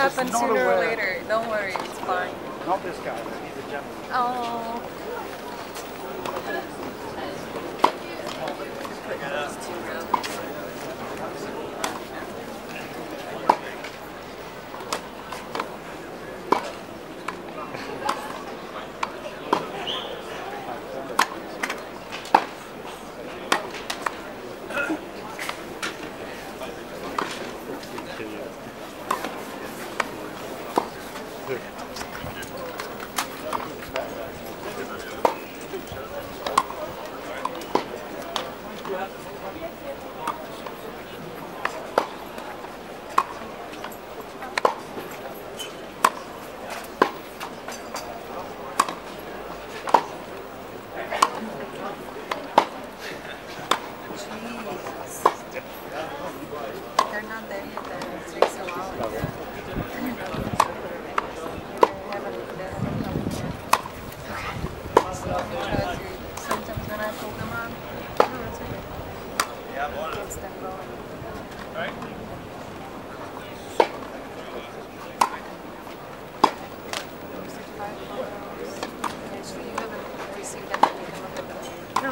happen sooner aware. or later. Don't worry, it's fine. Not this guy, he's a gentleman. Oh. It's.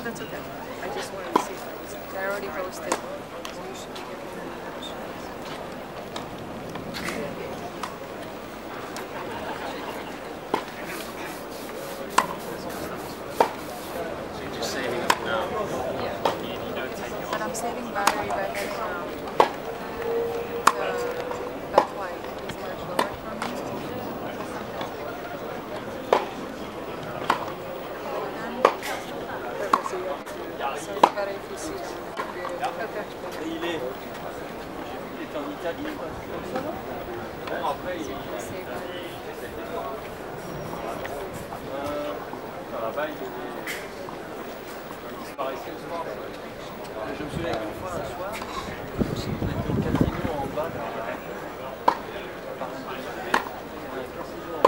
That's okay. I just wanted to see if I was, I already posted. Je me souviens qu'une fois, un soir, on était au casino en bas. Par un casino en.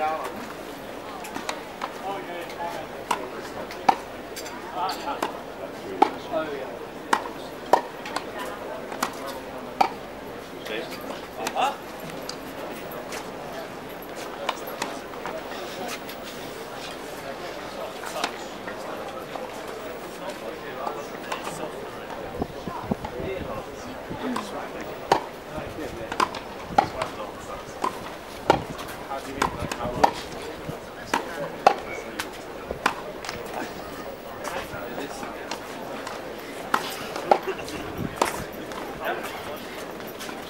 One